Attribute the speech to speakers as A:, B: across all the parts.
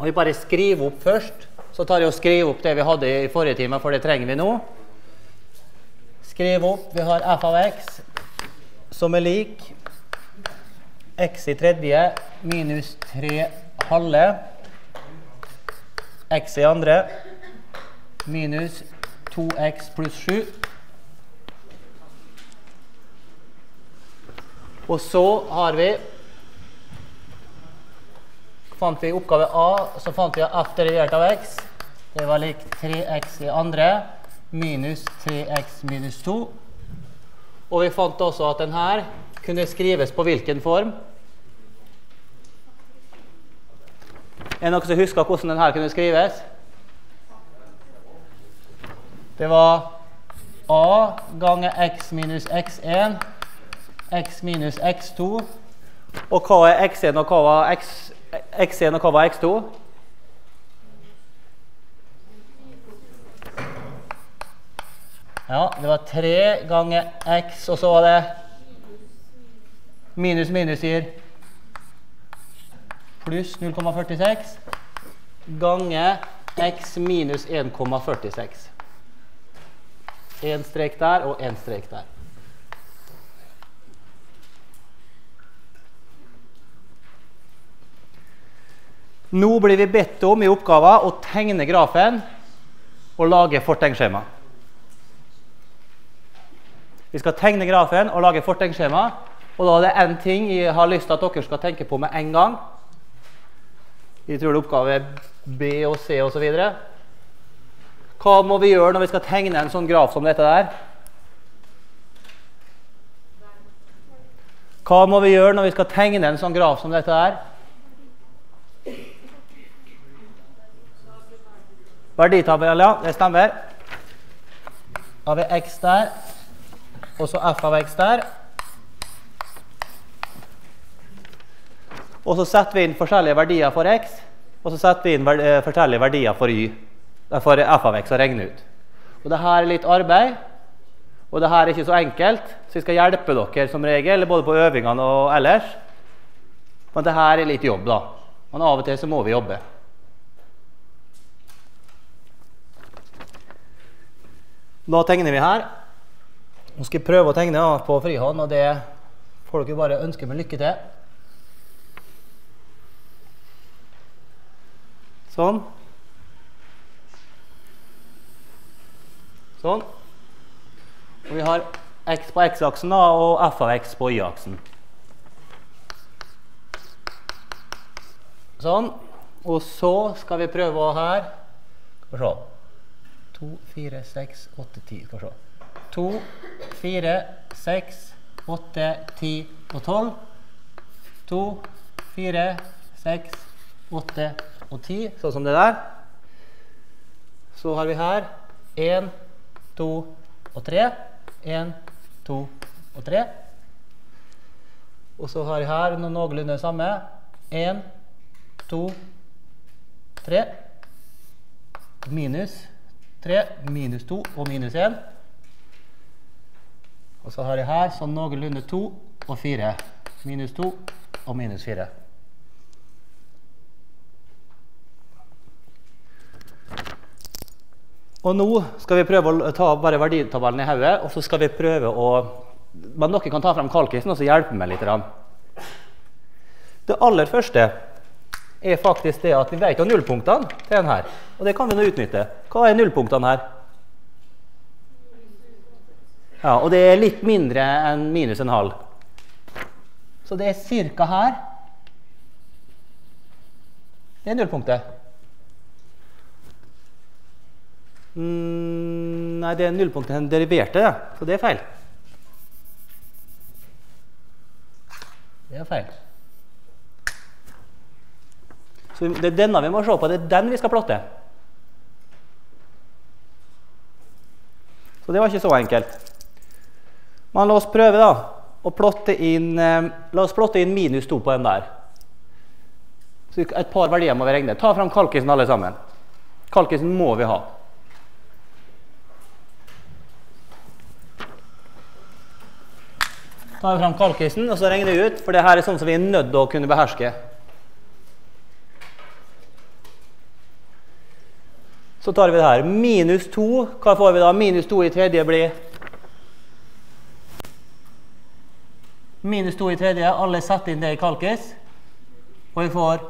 A: Og vi bare skriver opp først. Så tar jeg og skriver opp det vi hadde i forrige time, for det trenger vi nå. Skriv opp. Vi har f av x som er lik x i tredje minus 3 halve x i andre minus 2x pluss 7. Og så har vi fant vi oppgave A, så fant vi f derivert av x. Det var lik 3x i andre minus 3x minus 2. Og vi fant også at denne kunne skrives på hvilken form? Er det noen som husker hvordan denne kunne skrives? Det var a ganger x minus x1, x minus x2. Og hva er x1 og hva var x, x1 og hva var x2? Ja, det var 3 ganger x, og så var det minus minus gir pluss 0,46 ganger x minus 1,46. Én strek der og én strek der. Nå blir vi bedt om i oppgaven å tegne grafen og lage fortegnskjema. Vi skal tegne grafen og lage fortegnskjema. Og da er det én ting jeg har lyst til at dere skal tenke på med en gang. Jeg tror det er oppgave B og C osv. Hva må vi gjøre når vi skal tegne en sånn graf som dette der? Hva må vi gjøre når vi skal tegne en sånn graf som dette der? Verditabell, ja. Det stemmer. Har vi x der, og så f av x der. Og så setter vi inn forskjellige verdier for x, og så setter vi inn ver forskjellige verdier for y. For f av x å regne ut. Og det her er litt arbeid, og det her er ikke så enkelt, så vi skal hjelpe dere som regel, både på øvingene og ellers. Men det her er litt jobb, da. Men av og til så må vi jobbe. Da tegner vi her. Nå skal jeg prøve å tegne på frihånd, og det får dere bare ønske meg lykke til. Sånn. Sånn. Og vi har x på x-aksen og f av x på y-aksen. Sånn. Og så skal vi prøve å her Skal vi se. 2, 4, 6, 8, 10. Skal vi se. 2, 4, 6, 8, 10 og 12. 2, 4, 6, 8 og 10, sånn som det der. Så har vi her 1, 2 og 3. 1, 2 og 3. Og så har jeg her noe noenlunde samme. 1, 2, 3. Minus 3, minus 2 og minus 1. Og så har jeg her sånn noenlunde 2 og 4. Minus 2 og minus 4. Og nå skal vi prøve å ta bare verditabellen i hodet, og så skal vi prøve å Men dere kan ta frem kalkisen og så hjelpe meg litt. Det aller første er faktisk det at vi vet jo nullpunktene til den her. Og det kan vi nå utnytte. Hva er nullpunktene her? Ja, Og det er litt mindre enn minus en halv. Så det er ca. her. Det er nullpunktet. Mm, nei, det er nullpunktet den deriverte, ja. så det er feil. Det er feil. Så det er denne vi må se på. Det er den vi skal plotte. Så det var ikke så enkelt. Men la oss prøve da, å plotte inn, eh, la oss plotte inn minus 2 på den der. Så et par verdier må vi regne. Ta fram kalkisen alle sammen. Kalkisen må vi ha. tar fram kalkisen og så regner vi ut, for det her er sånn som vi er nødt til å kunne beherske. Så tar vi det her. Minus 2. Hva får vi da? Minus 2 i tredje blir Minus 2 i tredje. Alle setter inn det i kalkis. Og vi får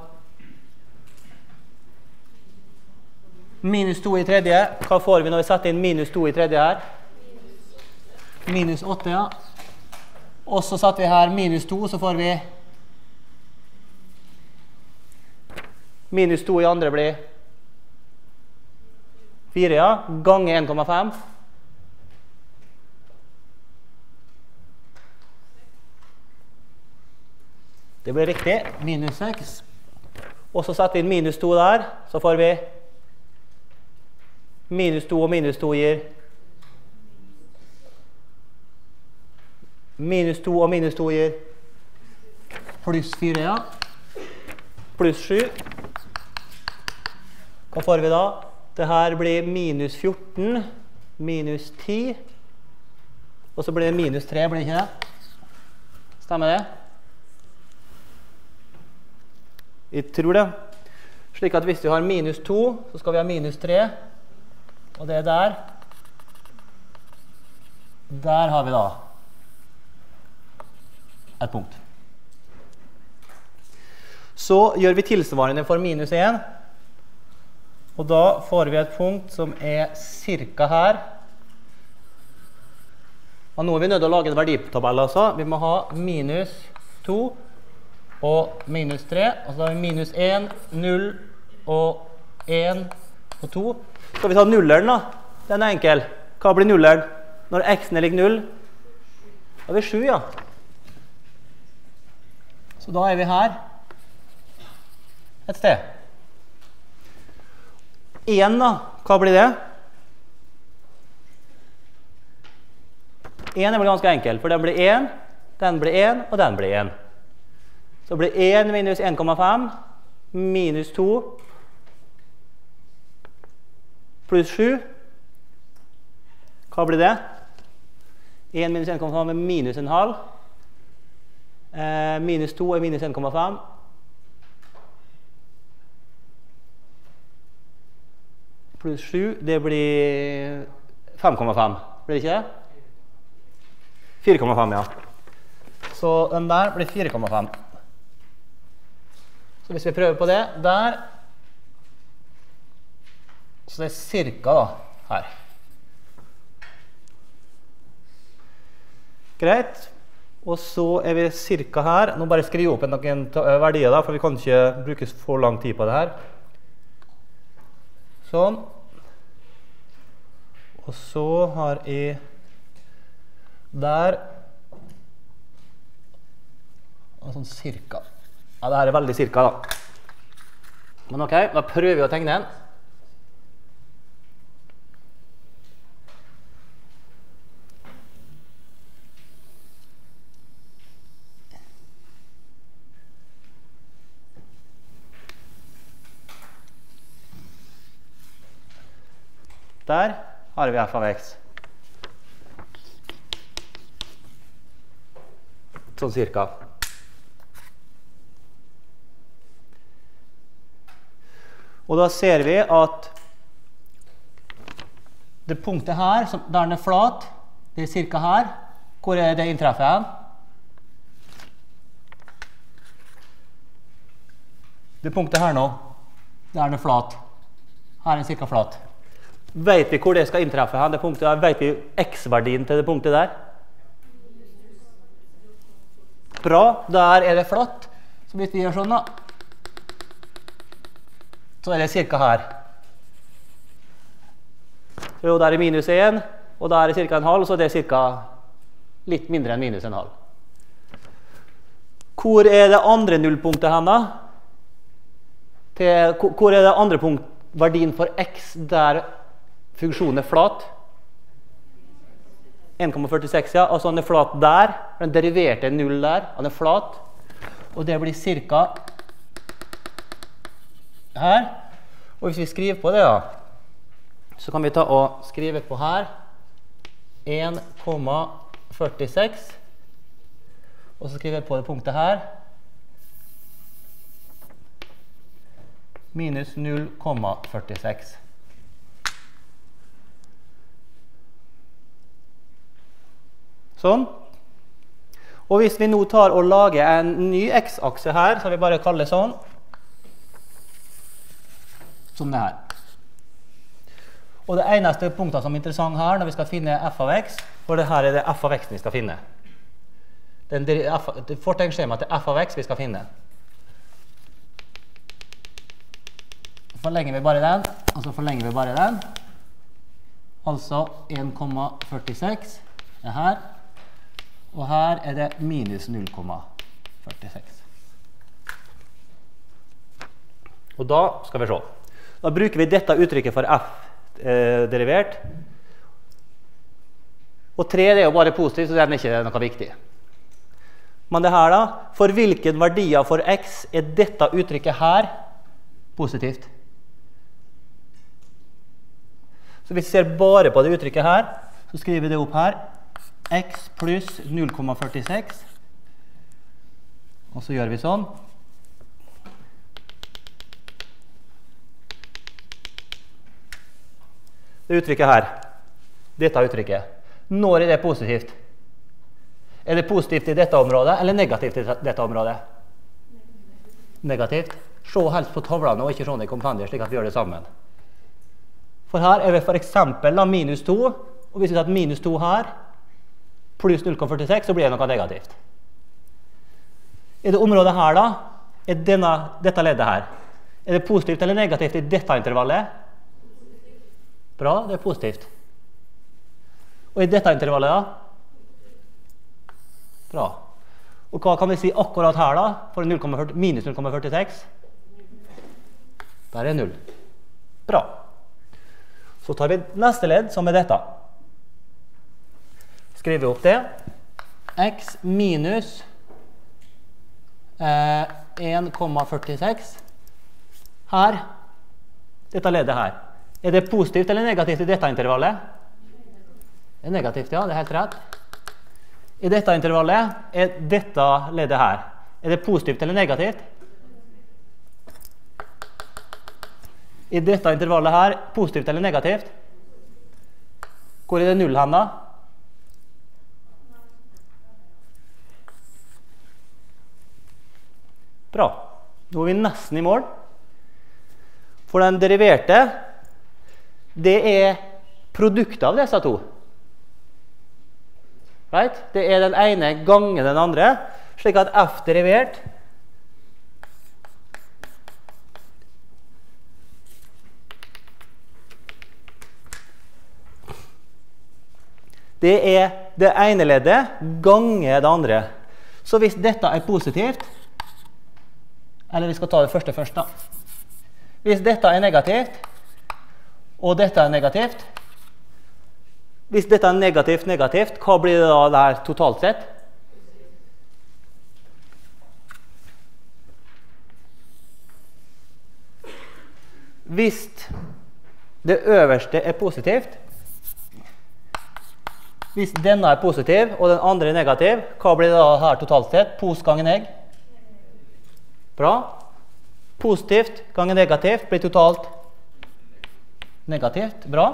A: Minus 2 i tredje. Hva får vi når vi setter inn minus 2 i tredje her? Minus 8, ja. Og så setter vi her minus 2, så får vi Minus 2 i andre blir 4, ja. Gange 1,5. Det blir riktig. Minus 6. Og så setter vi inn minus 2 der. Så får vi minus 2 og minus 2 gir Minus 2 og minus 2 gir pluss 4, ja. Pluss 7. Hva får vi da? Det her blir minus 14, minus 10. Og så blir det minus 3, blir det ikke det? Stemmer det? Jeg tror det. Slik at hvis vi har minus 2, så skal vi ha minus 3. Og det er der. Der har vi da et punkt. Så gjør vi tilsvarende for minus 1. Og da får vi et punkt som er ca. her. Og nå er vi nødt til å lage en verditabell. altså. Vi må ha minus 2 og minus 3. Og så har vi minus 1, 0 og 1 og 2. Skal vi ta nulleren, da? Den er enkel. Hva blir nulleren når x-en er lik 0? Da blir vi 7, ja. Så da er vi her et sted. 1, da. Hva blir det? 1 blir ganske enkel, for den blir 1, den blir 1, og den blir 1. Så blir 1 minus 1,5 minus 2 pluss 7. Hva blir det? 1 minus 1,5 er minus en halv. Eh, minus 2 er minus 1,5. Pluss 7, det blir 5,5. Blir det ikke det? 4,5, ja. Så den der blir 4,5. Så hvis vi prøver på det der Så det er cirka da, her. Greit. Og så er vi ca. her. Nå bare skriver jeg opp noen verdier, da, for vi kan ikke bruke for lang tid på det her. Sånn. Og så har jeg der sånn cirka. Ja, det her er veldig cirka, da. Men OK, da prøver vi å tegne en. Der har vi f av x. Sånn cirka. Og da ser vi at det punktet her, der den er flat, det er cirka her. Hvor er det inntreffer hen? Det punktet her nå, der den er flat. Her er den cirka flat. Vet vi hvor det skal inntreffe? hen, det punktet der? Vet vi x-verdien til det punktet der? Bra. Der er det flatt. Så hvis vi gjør sånn, da Så er det ca. her. Jo, der er minus 1, og der er ca. en halv, så det er ca. litt mindre enn minus en halv. Hvor er det andre nullpunktet hen, da? Til, hvor er det andre punkt, verdien for x der funksjonen er flat? 1,46, ja. Altså han er flat der. Den deriverte null der. Han er flat. Og det blir ca. her. Og hvis vi skriver på det, da, så kan vi ta og skrive på her 1,46. Og så skriver jeg på det punktet her. Minus 0,46. Sånn. Og hvis vi nå tar og lager en ny x-akse her, som vi bare kaller sånn Som det her. Og det eneste punktet som er interessant her når vi skal finne f av x, for det her er det f av x vi skal finne. Det er fortegnsskjemaet til f av x vi skal finne. Så forlenger vi bare den, og så forlenger vi bare den. Altså 1,46 er her. Og her er det minus 0,46. Og da skal vi se. Da bruker vi dette uttrykket for f eh, derivert. Og 3 er jo bare positivt, så den er ikke noe viktig. Men det her, da For hvilken verdier for x er dette uttrykket her positivt? Så hvis vi ser bare på det uttrykket her, så skriver vi det opp her. X pluss 0,46. Og så gjør vi sånn. Det uttrykket her, dette uttrykket, når er det positivt? Er det positivt i dette området eller negativt i dette området? Negativt. Se helst på tavlene og ikke det i kompendier, slik at vi gjør det sammen. For her er vi f.eks. minus 2. Og hvis vi setter minus 2 her, pluss 0,46, så blir det noe negativt. I det området her, da, er denne, dette leddet her Er det positivt eller negativt i dette intervallet? Bra, det er positivt. Og i dette intervallet, da? Bra. Og hva kan vi si akkurat her, da? For 0, minus 0,46? Der er 0. Bra. Så tar vi neste ledd, som er dette. Skriver vi opp det. x minus eh, 1,46 her. Dette leddet her. Er det positivt eller negativt i dette intervallet? Det er negativt, ja. Det er helt rett. I dette intervallet er dette leddet her. Er det positivt eller negativt? I dette intervallet her, positivt eller negativt? Hvor er det null hen, da? Bra. Nå er vi nesten i mål. For den deriverte, det er produktet av disse to. Right? Det er den ene gangen den andre, slik at f derivert Det er det ene leddet ganger det andre. Så hvis dette er positivt Eller vi skal ta det første først, da. Hvis dette er negativt, og dette er negativt Hvis dette er negativt, negativt, hva blir det da der totalt sett? Hvis det øverste er positivt, hvis denne er positiv og den andre er negativ, hva blir det da her totalt sett? Pos gangen neg? Bra. Positivt ganger negativt blir totalt negativt. Bra.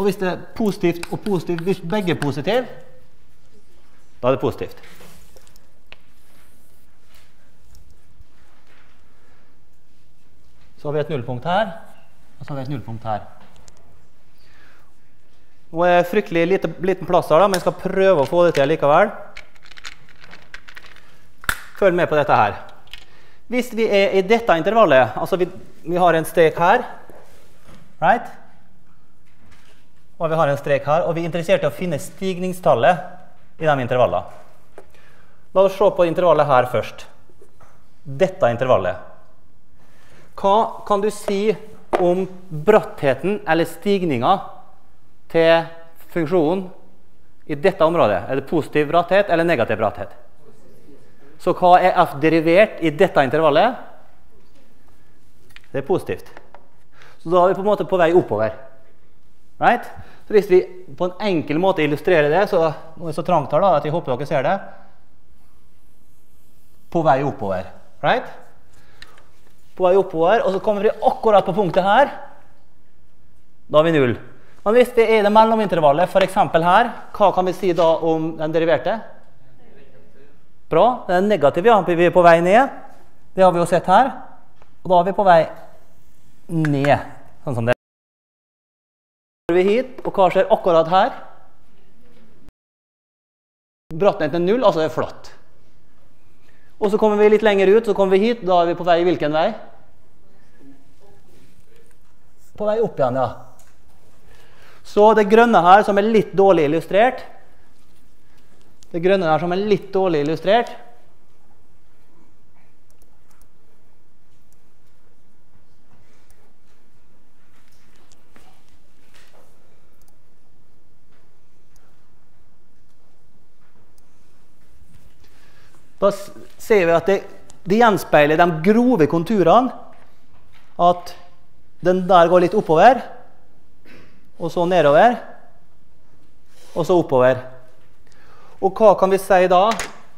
A: Og hvis det er positivt og positivt, hvis begge er positive, da er det positivt. Så har vi et nullpunkt her, og så har vi et nullpunkt her. Nå er det fryktelig lite, liten plass her, da, men jeg skal prøve å få det til likevel. Følg med på dette her. Hvis vi er i dette intervallet, altså vi, vi har en strek her, right? og vi har en strek her, og vi er interessert i å finne stigningstallet i de intervallene. La oss se på intervallet her først. Dette intervallet. Hva kan du si om brattheten eller stigninga til funksjonen i dette området? Er det positiv bratthet eller negativ bratthet? Så hva er f derivert i dette intervallet? Det er positivt. Så da er vi på en måte på vei oppover. Right? Så Hvis vi på en enkel måte illustrerer det, så nå er det så trangt her da, at jeg håper dere ser det På vei oppover. Right? På vei oppover, Og så kommer vi akkurat på punktet her. Da har vi null. Men hvis vi er det mellomintervallet, f.eks. her, hva kan vi si da om den deriverte? Bra. Den er negativ, ja. Vi er på vei ned. Det har vi jo sett her. Og da er vi på vei ned, sånn som det. Så går vi hit, og hva skjer akkurat her? Brattheten er null, altså det er flatt. Og så kommer vi litt lenger ut, så kommer vi hit. Da er vi på vei hvilken vei? På vei opp igjen, ja. Så det grønne her som er litt dårlig illustrert Det grønne der som er litt dårlig illustrert Da ser vi at det, det gjenspeiler de grove konturene. At den der går litt oppover, og så nedover, og så oppover. Og hva kan vi si da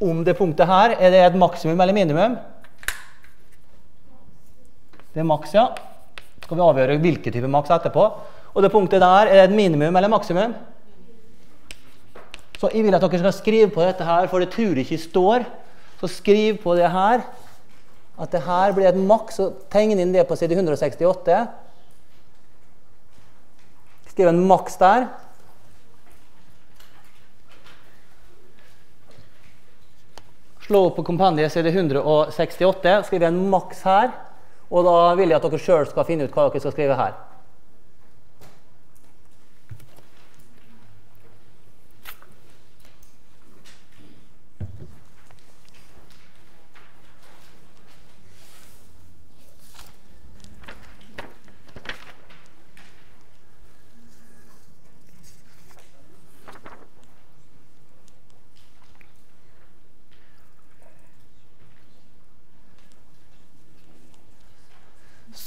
A: om det punktet her? Er det et maksimum eller minimum? Det er maks, ja. Så skal vi avgjøre hvilken type maks etterpå. Og det punktet der, er det et minimum eller maksimum? Så jeg vil at dere skal skrive på dette her, for det tror ikke står. Så skriv på det her at det her blir et maks, og tegn inn det på side 168. Skriv en maks der. Slå opp på kompendiet side 168, skriv en maks her. Og da vil jeg at dere sjøl skal finne ut hva dere skal skrive her.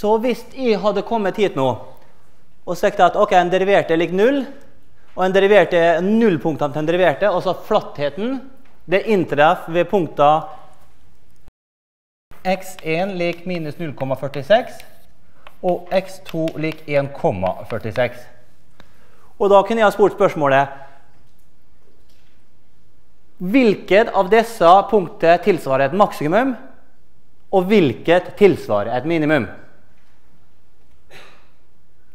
A: Så hvis jeg hadde kommet hit nå og sagt at ok, en deriverte er lik null, og en deriverte er nullpunktene til en deriverte, altså flattheten, det inntreffer ved punkta x1 lik minus 0,46 og x2 lik 1,46. Og da kunne jeg ha spurt spørsmålet Hvilket av disse punktene tilsvarer et maksimum, og hvilket tilsvarer et minimum?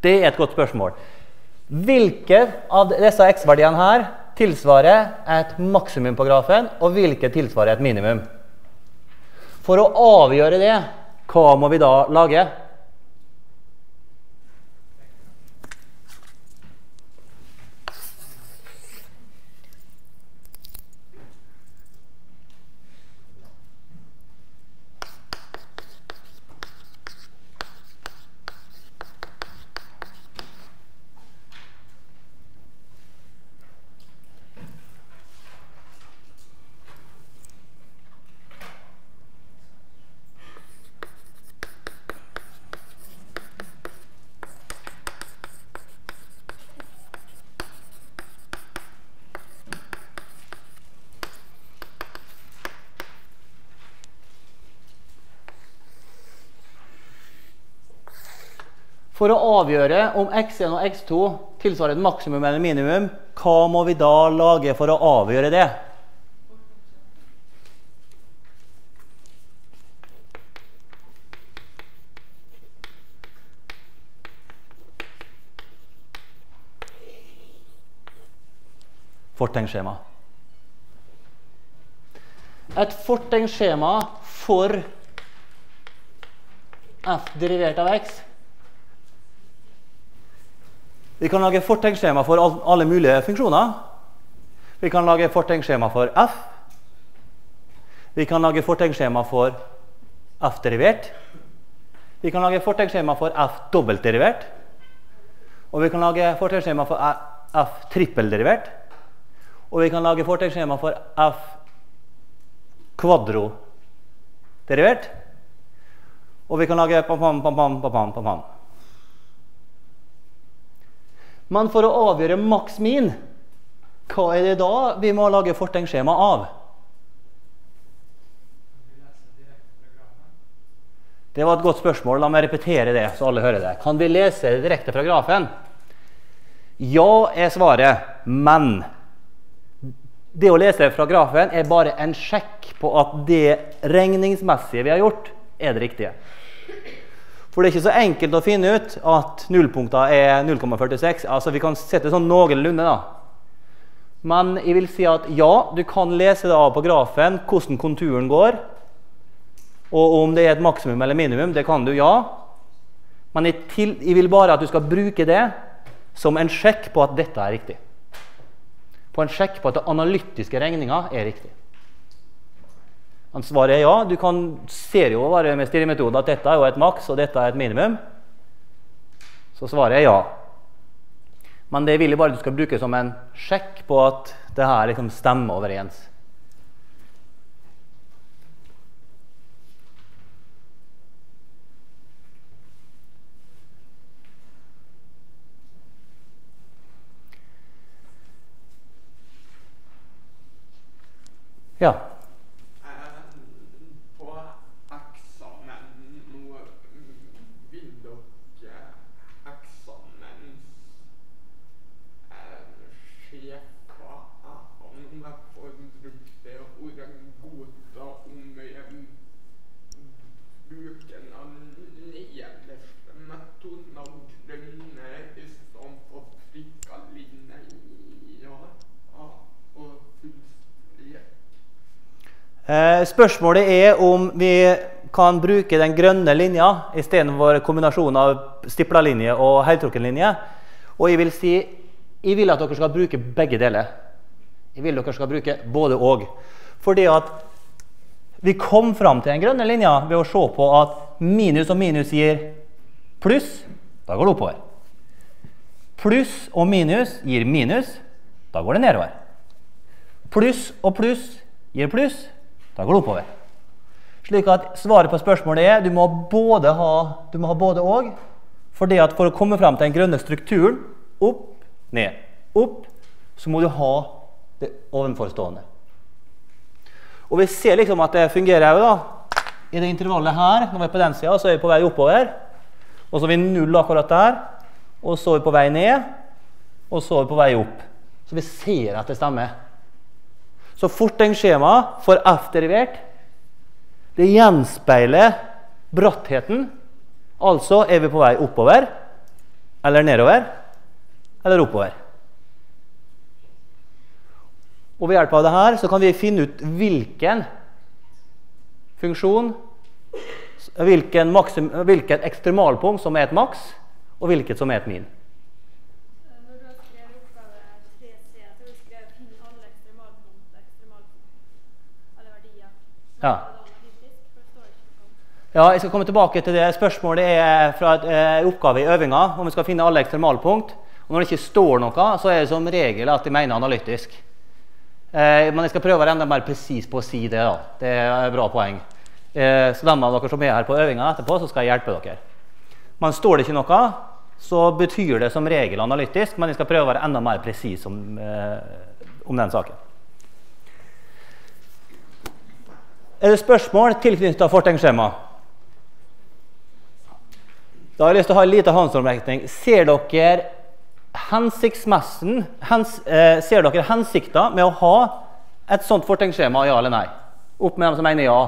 A: Det er et godt spørsmål. Hvilke av disse x-verdiene her tilsvarer et maksimum på grafen, og hvilke tilsvarer et minimum? For å avgjøre det, hva må vi da lage? For å avgjøre om x1 og x2 tilsvarer et maksimum eller minimum, hva må vi da lage for å avgjøre det? Fortegnsskjema. Et fortegnsskjema for f derivert av x vi kan lage fortegnsskjema for alle mulige funksjoner. Vi kan lage fortegnsskjema for f. Vi kan lage fortegnsskjema for f-derivert. Vi kan lage fortegnsskjema for f-dobbeltderivert. Og vi kan lage fortegnsskjema for f-trippelderivert. Og vi kan lage fortegnsskjema for f kvadroderivert. Og vi kan lage pam-pam, pam-pam, pam-pam. pam men for å avgjøre maks min, hva er det da vi må lage fortegnsskjema av? Det var et godt spørsmål. La meg repetere det, så alle hører det. Kan vi lese det direkte fra grafen? Ja er svaret, men det å lese fra grafen er bare en sjekk på at det regningsmessige vi har gjort, er det riktige. For det er ikke så enkelt å finne ut at nullpunkter er 0,46. Altså Vi kan sette sånn noenlunde, da. Men jeg vil si at ja, du kan lese det av på grafen hvordan konturen går. Og om det er et maksimum eller minimum, det kan du, ja. Men jeg, til, jeg vil bare at du skal bruke det som en sjekk på at dette er riktig. På en sjekk på at den analytiske regninga er riktig. Han svarer ja. Du kan, ser jo bare med stirremetode at dette er jo et maks, og dette er et minimum. Så svaret er ja. Men det vil jeg bare du skal bruke som en sjekk på at det her liksom stemmer overens. Ja.
B: På eksamen nå vil dere eksamens sjefer om jeg får brukt det ordet godta om jeg bruker den nederste metoden av grønne i stedet for prikka linjer og full strek.
A: Eh, spørsmålet er om vi kan bruke den grønne linja istedenfor kombinasjonen av stipla linje og heltrukken linje. Og jeg vil si jeg vil at dere skal bruke begge deler. Jeg vil dere skal bruke både og. Fordi at vi kom fram til den grønne linja ved å se på at minus og minus gir pluss. Da går det oppover. Pluss og minus gir minus. Da går det nedover. Pluss og pluss gir pluss. Da går det oppover. Slik at svaret på spørsmålet er du må både ha, du må ha både og. det at for å komme fram til den grønne strukturen opp, ned, opp, så må du ha det ovenforstående. Og vi ser liksom at det fungerer òg, da. I det intervallet her, når vi er på den sida, så er vi på vei oppover. Og så har vi null akkurat der. Og så er vi på vei ned. Og så er vi på vei opp. Så vi ser at det stemmer. Så fort den for F derivert det gjenspeiler brattheten. Altså er vi på vei oppover eller nedover eller oppover. Og Ved hjelp av det her så kan vi finne ut hvilken funksjon hvilken, maksim, hvilket ekstremalpunkt som er et maks, og hvilket som er et min.
C: Når du har skrevet oppgave 3C, så har du skrevet 'finn alle ekstremalpunkt', ekstremalpunkt, alle verdier.
A: Ja.
C: Er det analytisk? For det står ikke noe om.
A: Ja, jeg skal komme tilbake til det. Spørsmålet er fra en eh, oppgave i øvinga om vi skal finne alle ekstremalpunkt. Og når det ikke står noe, så er det som regel at de mener analytisk. Eh, men jeg skal prøve å være enda mer presis på å si det. da. Det er et bra poeng. Eh, så de av dere som er her på øvinga etterpå, så skal jeg hjelpe dere. Men står det ikke noe, så betyr det som regel analytisk, men jeg skal prøve å være enda mer presis om, eh, om den saken. Er det spørsmål tilknyttet fortegnsskjema? Da har jeg lyst til å ha en liten håndsomrekning. Ser dere hensiktsmessen, hens, eh, ser dere hensikta med å ha et sånt fortegnsskjema, ja eller nei? Opp med dem som mener ja.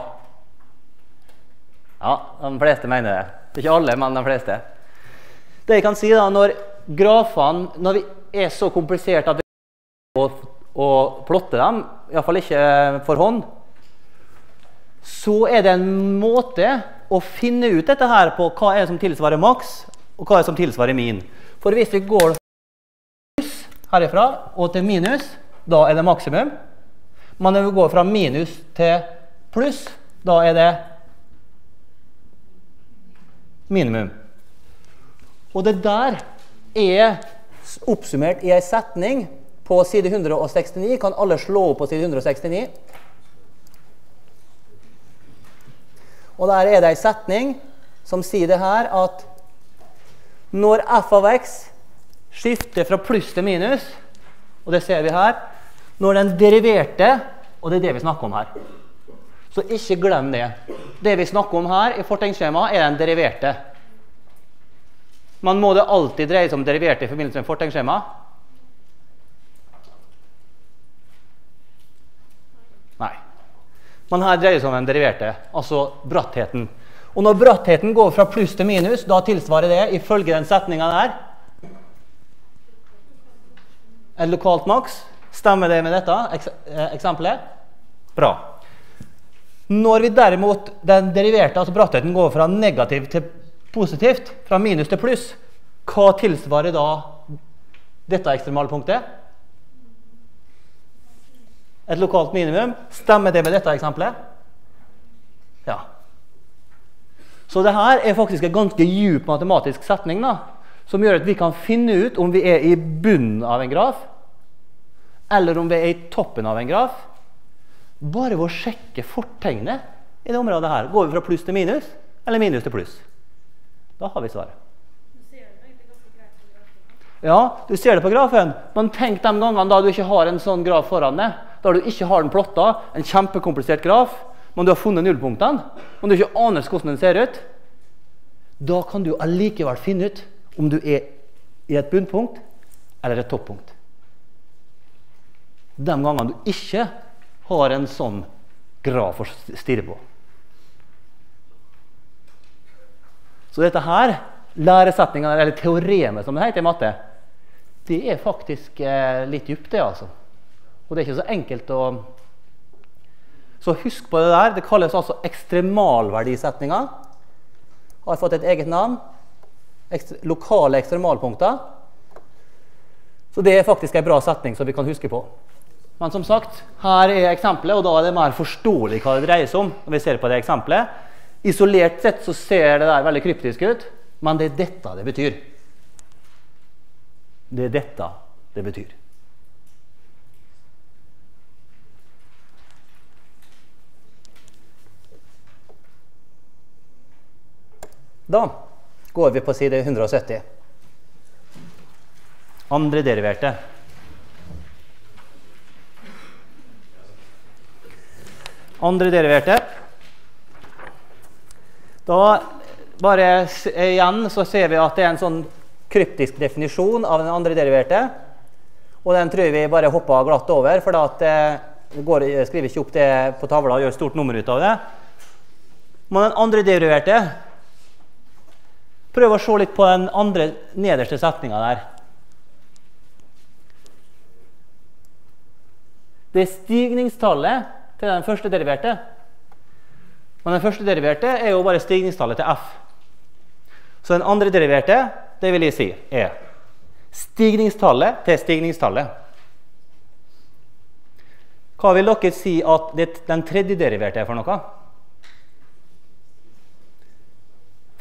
A: Ja, de fleste mener det. Ikke alle, men de fleste. Det jeg kan si da, Når grafene når vi er så komplisert at vi å, å plotte dem, iallfall ikke for hånd, så er det en måte å finne ut dette her på hva er det som tilsvarer maks, og hva er det som tilsvarer min. For hvis vi går herifra og til minus, da er det maksimum. Men når vi går fra minus til pluss, da er det minimum. Og det der er oppsummert i ei setning på side 169. Kan alle slå opp på side 169? Og der er det ei setning som sier det her at når f av x skifter fra pluss til minus, og det ser vi her Når den deriverte Og det er det vi snakker om her. Så ikke glem det. Det vi snakker om her i fortegnsskjemaet, er den deriverte. Man må det alltid dreie seg om deriverte i forbindelse med fortegnsskjema? Men her dreier det seg om den deriverte, altså brattheten. Og når brattheten går fra pluss til minus, da tilsvarer det ifølge den setninga der et lokalt maks. Stemmer det med dette eks eh, eksempelet? Bra. Når vi derimot den deriverte, altså brattheten, går fra negativ til positivt, fra minus til pluss, hva tilsvarer da dette ekstremalpunktet? Et lokalt minimum. Stemmer det med dette eksempelet? Ja. Så det her er faktisk en ganske djup matematisk setning da, som gjør at vi kan finne ut om vi er i bunnen av en graf, eller om vi er i toppen av en graf, bare ved å sjekke fortegnet i det området her. Går vi fra pluss til minus, eller minus til pluss? Da har vi svaret. Ja, du ser det på grafen, men tenk de gangene da du ikke har en sånn graf foran deg, da du ikke har den plotta, en kjempekomplisert graf, men du har funnet nullpunktene, men du ikke aner hvordan den ser ut. Da kan du allikevel finne ut om du er i et bunnpunkt eller et toppunkt. De gangene du ikke har en sånn graf å stirre på. Så dette her, læresetningene, eller teoremet som det heter i matte, det er faktisk eh, litt dypt, det, altså. Og det er ikke så enkelt å Så husk på det der. Det kalles altså ekstremalverdisetninga. Har fått et eget navn. Ekstre, lokale ekstremalpunkter. Så det er faktisk en bra setning som vi kan huske på. Men som sagt, her er eksempelet, og da er det mer forståelig hva det dreier seg om. når vi ser på det eksempelet. Isolert sett så ser det der veldig kryptisk ut, men det er dette det betyr. Det er dette det betyr. Da går vi på side 170. Andre deriverte. Andre deriverte. Da bare igjen så ser vi at det er en sånn kryptisk definisjon av den andre deriverte. Og den tror vi bare hopper glatt over, for at eh, går, skriver ikke opp det på tavla og gjør stort nummer ut av det. Men den andre deriverte Prøv å se litt på den andre nederste setninga der. Det er stigningstallet til den første deriverte. Men den første deriverte er jo bare stigningstallet til f. Så den andre deriverte, det vil jeg si, er stigningstallet til stigningstallet. Hva vil dere si at den tredje deriverte er for noe?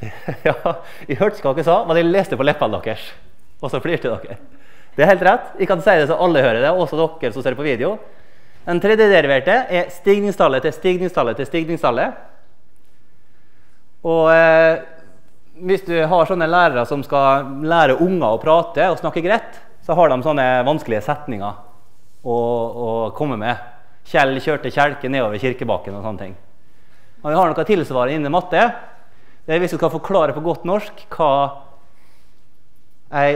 A: ja, jeg hørte hva dere sa, men jeg leste på leppene deres. Og så flirte dere. Det er helt rett. Jeg kan si det så alle hører det, også dere som ser på video. Den tredje deriverte er stigningstallet til stigningstallet til stigningstallet. Og eh, hvis du har sånne lærere som skal lære unger å prate og snakke greit, så har de sånne vanskelige setninger å, å komme med. Kjell kjørte kjelke nedover kirkebakken og sånne ting. Og vi har noe tilsvarende innen matte. Det er hvis du skal forklare på godt norsk hva ei,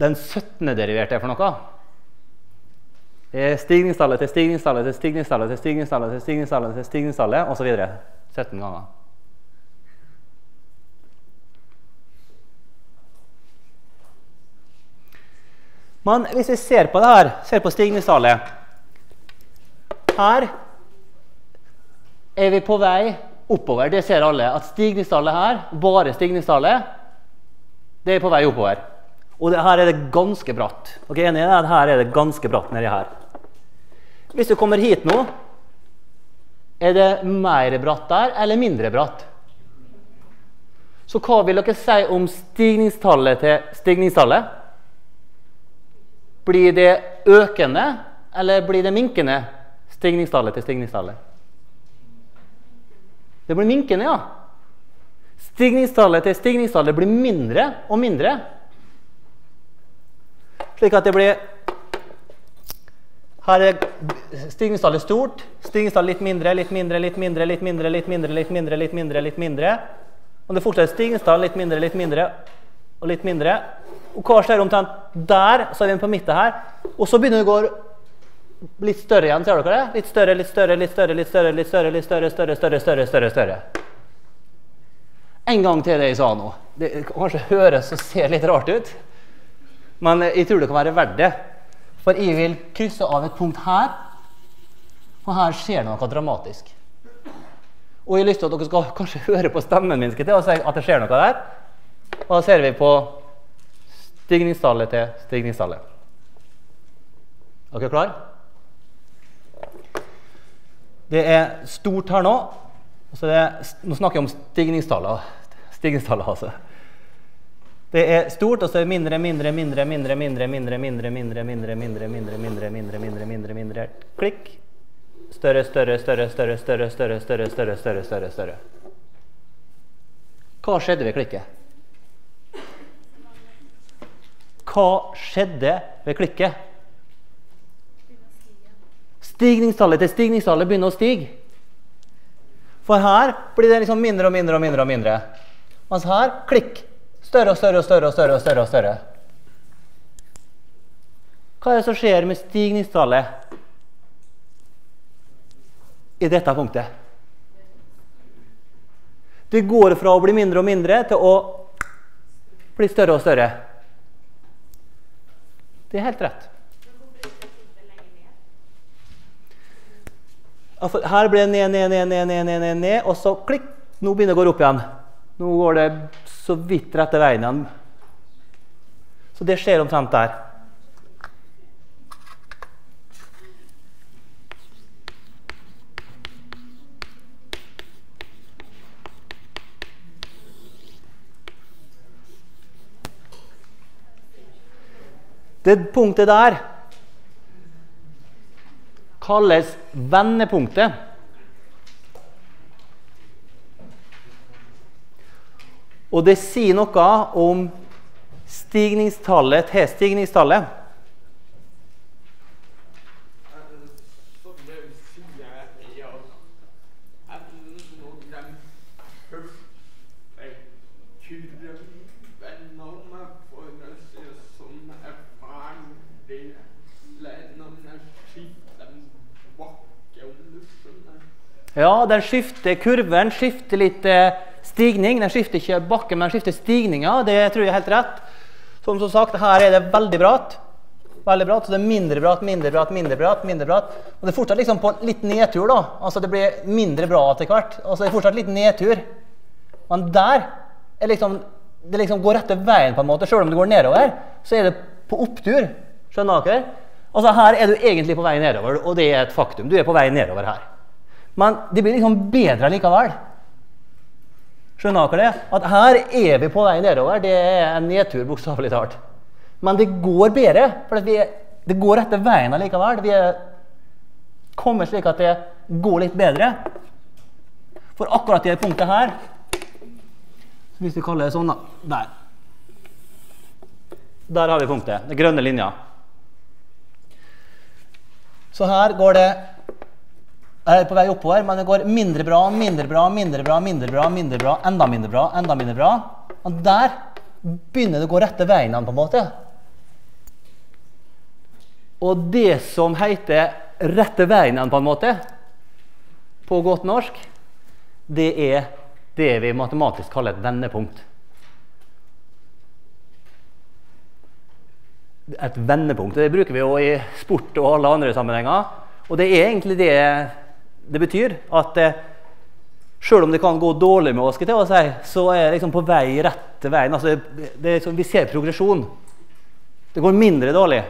A: den 17. deriverte er for noe. Det er stigningstallet til stigningstallet til stigningstallet til stigningstallet til stigningstallet til stigningstallet osv. 17 ganger. Men hvis vi ser på det her, ser på stigningstallet Her er vi på vei oppover. Det ser alle. At stigningstallet her, bare stigningstallet, det er på vei oppover. Og det, her er det ganske bratt. Ok, enig i det? Her er det ganske bratt nedi her. Hvis du kommer hit nå, er det mer bratt der eller mindre bratt? Så hva vil dere si om stigningstallet til stigningstallet? Blir det økende, eller blir det minkende? Stigningstallet til stigningstallet. Det blir minkende, ja. Stigningstallet til stigningstallet blir mindre og mindre. Slik at det blir Her er stigningstallet stort, stigningstallet litt mindre, litt mindre, litt mindre, litt mindre, litt mindre, litt mindre, litt mindre, litt mindre. Og det fortsetter stigningstall litt mindre, litt mindre og litt mindre. Og hva skjer omtrent der? Så er vi på midten her. Og så begynner det å gå litt større igjen, ser dere det? Litt større, litt større, litt større, litt større, litt større, litt større, større, større, større, større, større. En gang til det jeg sa nå. Det kanskje høres og ser litt rart ut, men jeg tror det kan være verdt det. For jeg vil krysse av et punkt her, og her skjer det noe dramatisk. Og jeg har lyst til at dere skal kanskje høre på stemmen min til, og si at det skjer noe der. Og da ser vi på stigningstallet til stigningstallet. Er dere klar? Det er stort her nå. og så er det, nå snakker jeg om stigningstallet. Stigningstallet, altså. Det er stort, og så er det mindre, mindre, mindre, mindre, mindre, mindre, mindre, mindre, mindre, mindre, mindre, mindre, mindre, mindre, mindre, mindre, klikk. Større, større, større, større, større, større, større, større, større, større, større. Hva skjedde ved klikket? Hva skjedde ved klikket? Stigningstallet til stigningstallet begynner å stige. For her blir det liksom mindre og mindre og mindre. og mindre. Mens her klikk. Større og større og større og større. og større og større. Hva er det som skjer med stigningstallet i dette punktet? Det går fra å bli mindre og mindre til å bli større og større. Det er helt rett. Her ble det ned, ned, ned, ned, ned, ned, ned, ned, og så klikk. Nå begynner det å gå opp igjen. Nå går det så vidt rette veien igjen. Så det skjer omtrent der. Det punktet der kalles vendepunktet. Og det sier noe om stigningstallet til stigningstallet.
B: Så det sier jeg at når de første kurvene for å se som er ferdig, når de skifter bakke, om du skjønner.
A: Den skifter kurven, skifter litt eh, stigning. Den skifter ikke bakken, men den skifter stigninga. Det tror jeg er helt rett. Som som sagt, her er det veldig bratt. Veldig bratt, så det er mindre bratt, mindre bratt, mindre bratt. mindre bratt. Og det er fortsatt liksom på litt nedtur. da. Altså Det blir mindre bra etter hvert. Altså Det er fortsatt litt nedtur. Men der er liksom det liksom går rette veien, på en måte. Selv om det går nedover, så er det på opptur. Skjønner dere? Altså Her er du egentlig på vei nedover, og det er et faktum. Du er på vei nedover her. Men det blir liksom bedre likevel. Skjønner dere det? At her er vi på vei nedover. Det er en nedtur, bokstavelig talt. Men det går bedre, for er, det går etter veien allikevel. Vi er kommet slik at det går litt bedre. For akkurat det punktet her Hvis vi kaller det sånn, da. Der. Der har vi punktet. Den grønne linja. Så her går det er på vei oppover, men det går mindre bra, mindre bra, mindre bra, mindre bra, mindre bra, enda mindre bra, enda mindre bra. Og der begynner det å gå rette veien igjen, på en måte. Og det som heter rette veien igjen, på en måte, på godt norsk, det er det vi matematisk kaller et vendepunkt. Et vendepunkt. Det bruker vi jo i sport og alle andre sammenhenger. Og det er egentlig det det betyr. At eh, selv om det kan gå dårlig med oss, si, så er det liksom på vei rette veien. Altså, det, det liksom, vi ser progresjon. Det går mindre dårlig,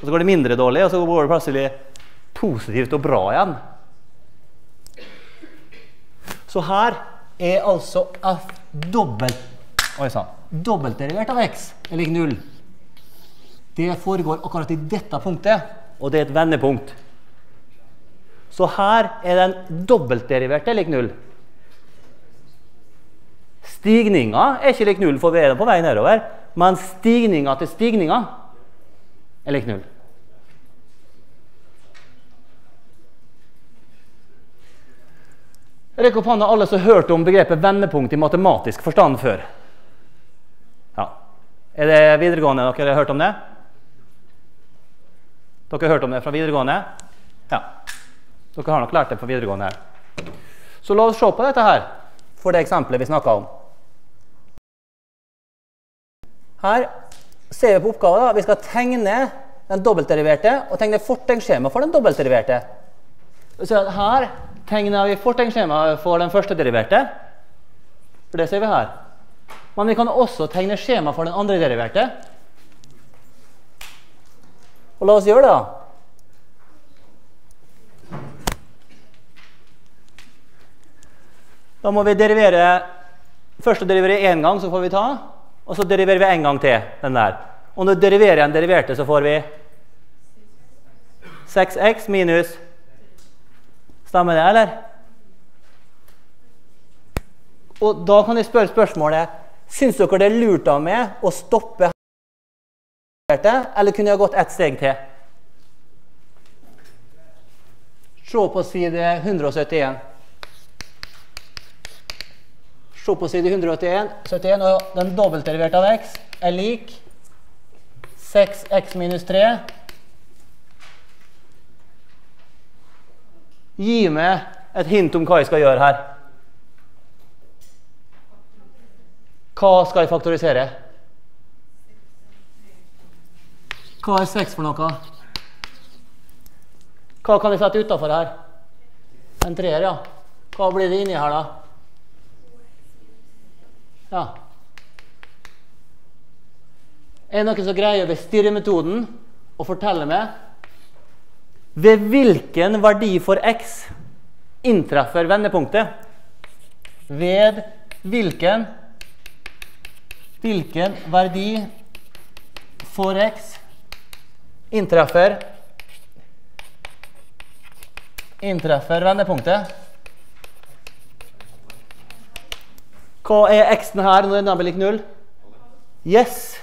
A: og så går det mindre dårlig, og så går det plutselig positivt og bra igjen. Så her er altså f dobbelt Oi sann. Dobbeltderivert av x er lik null. Det foregår akkurat i dette punktet, og det er et vendepunkt. Så her er den dobbeltderiverte lik null. Stigninga er ikke lik null, for vi er på vei nedover. Men stigninga til stigninga er lik null. Rekk opp hånda alle som har hørt om begrepet vendepunkt i matematisk forstand før. Ja. Er det videregående dere har hørt om det? Dere har hørt om det fra videregående? Ja. Dere har nok lært det på videregående her. Så la oss se på dette her, for det eksempelet vi snakka om. Her ser vi på oppgaven. da. Vi skal tegne den dobbeltderiverte og tegne fortegnsskjema for den dobbeltderiverte. Så her tegner vi fortegnsskjema for den første deriverte. For det ser vi her. Men vi kan også tegne skjema for den andre deriverte. Og la oss gjøre det, da. Da må vi derivere Først å derivere én gang, så får vi ta. Og så deriverer vi en gang til den der. Og når vi deriverer en deriverte, så får vi 6x minus Stemmer det, eller? Og da kan jeg spørre spørsmålet Syns dere det er lurt av meg å stoppe eller kunne jeg gått ett steg til? Se på side 171. Se på side 181, 71, og den dobbeltderiverte av x er lik 6x minus 3. Gi meg et hint om hva jeg skal gjøre her. Hva skal jeg faktorisere? Hva er 6 for noe? Hva kan jeg sette utafor her? En treer, ja. Hva blir det inni her, da? Ja. Er det noen som greier ved stirremetoden å fortelle meg ved hvilken verdi for x inntreffer vendepunktet? Ved hvilken hvilken verdi for x inntreffer inntreffer vendepunktet? Hva er x-en her når den er lik null? Yes!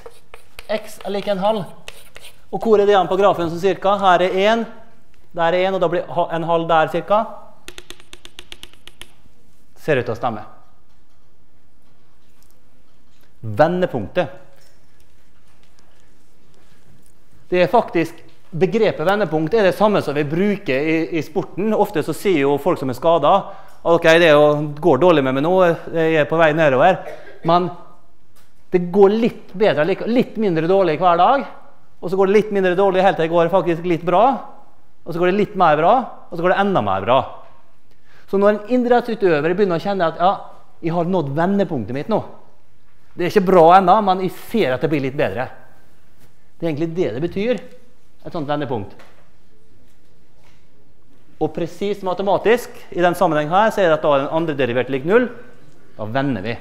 A: x er lik en halv. Og hvor er det igjen på grafen som cirka? Her er 1, der er 1, og da blir en halv der cirka. Ser ut til å stemme. Vendepunktet. Det er faktisk Begrepet vendepunkt er det samme som vi bruker i, sporten. Ofte så sier jo folk som er skada ok, det går dårlig med meg nå, jeg er på vei nedover. Men det går litt bedre, litt mindre dårlig hver dag. Og så går det litt mindre dårlig helt til det går faktisk litt bra. Og så går det litt mer bra, og så går det enda mer bra. Så når en idrettsutøver begynner å kjenne at ja, jeg har nådd vendepunktet mitt nå Det er ikke bra ennå, men jeg ser at det blir litt bedre. Det er egentlig det det betyr, et sånt vendepunkt. Og presist matematisk i den sammenheng her, så er det at den andre derivert lik null. Da vender vi.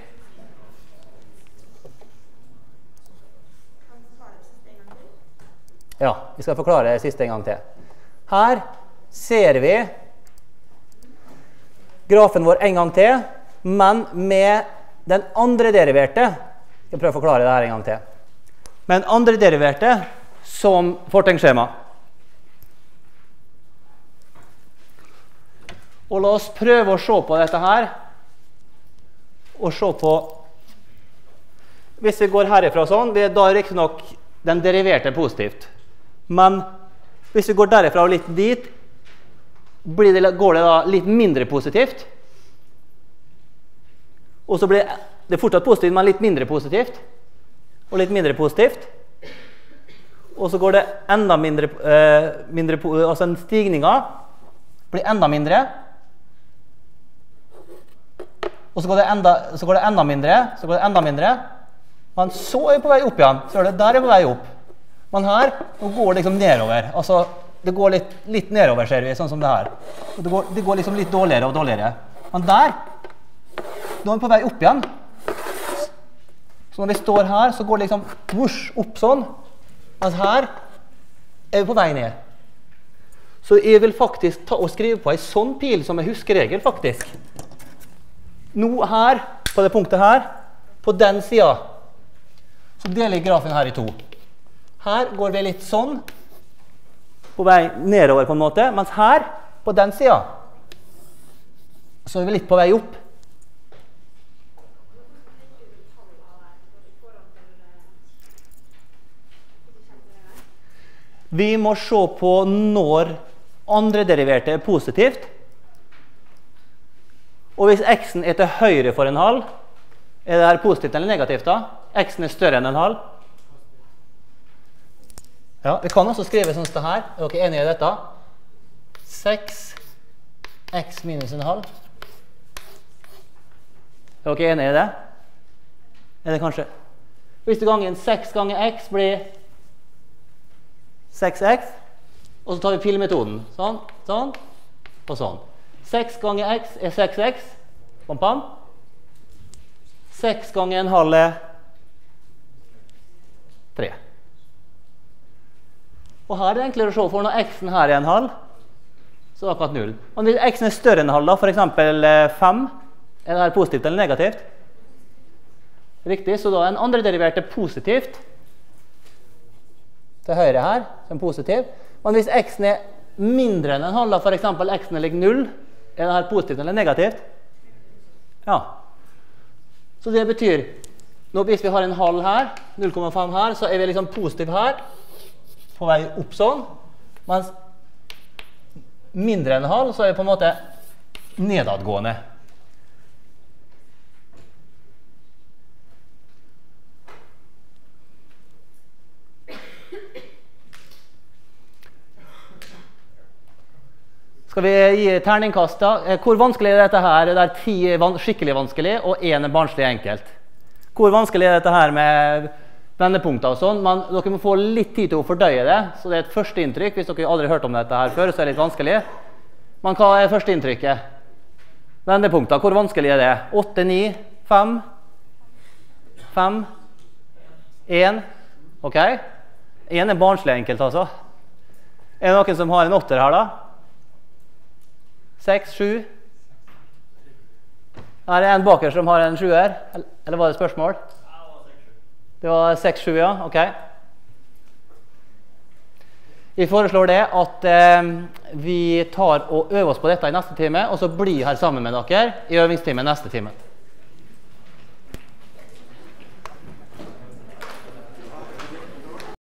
A: Ja, vi skal forklare det siste en gang til. Her ser vi grafen vår en gang til, men med den andre deriverte. Jeg prøve å forklare det her en gang til. Med den andre deriverte som fortegnsskjema. Og la oss prøve å se på dette her. Og se på Hvis vi går herifra sånn, vi- da er riktignok den deriverte positivt. Men hvis vi går derifra og litt dit, det, går det da litt mindre positivt. Og så blir det fortsatt positivt, men litt mindre positivt. Og litt mindre positivt. Og så går det enda mindre, eh, mindre Altså stigninga blir enda mindre. Og så går, enda, så går det enda mindre, så går det enda mindre. Men så er vi på vei opp igjen. Så er det der er vi på vei opp. Men her nå går det liksom nedover. Altså, det går litt, litt nedover, ser vi, sånn som det her. Det, går, det går liksom litt dårligere og dårligere. Men der Nå er vi på vei opp igjen. Så når vi står her, så går det liksom vush, opp sånn. Mens her er vi på vei ned. Så jeg vil faktisk ta og skrive på ei sånn pil som en huskeregel, faktisk. Nå her, på det punktet her, på den sida, så deler jeg grafen her i to. Her går vi litt sånn, på vei nedover på en måte, mens her, på den sida, så er vi litt på vei opp. Vi må se på når andrederiverte er positivt, og hvis x-en er til høyre for en halv, er det her positivt eller negativt da? X-en er større enn en halv. Ja, Vi kan også skrive sånn som det her. Er dere enige i dette? 6 x minus en halv. Er dere enige i det? Er det kanskje Hvis du ganger 6 ganger x blir 6x, og så tar vi pilmetoden. Sånn, sånn og sånn. 6 ganger x er 6x. Pam, pam. 6 ganger en halv er 3. Og her er det enklere å se, for når x-en her er en halv, så er det akkurat null. Og hvis x-en er større enn en halv, f.eks. 5, er det her positivt eller negativt? Riktig, så da er den andre deriverte positivt til høyre her, som positiv. Men hvis x-en er mindre enn en halv, f.eks. x-en er lik null, er det her positivt eller negativt? Ja. Så det betyr nå Hvis vi har en halv her, 0,5 her, så er vi liksom positiv her, på vei opp sånn. Mens mindre enn en halv, så er vi på en måte nedadgående. Skal vi gi terningkast, da? Eh, hvor vanskelig er dette her? Det er ti skikkelig vanskelig, og én er barnslig enkelt. Hvor vanskelig er dette her med vendepunkter og sånn? Men dere må få litt tid til å fordøye det. Så det er et førsteinntrykk. Hvis dere aldri har hørt om dette her før, så er det litt vanskelig. Men hva er førsteinntrykket? Vendepunkter, hvor vanskelig er det? 8, 9, 5, 5, 1. OK? 1 er barnslig enkelt, altså. Er det noen som har en åtter her, da? Seks, sju? Er det en baker som har en sjuer? Eller var det et spørsmål? Det var seks, sju, ja. Ok. Vi foreslår det at eh, vi tar og øver oss på dette i neste time, og så blir her sammen med dere i øvingstimen neste time.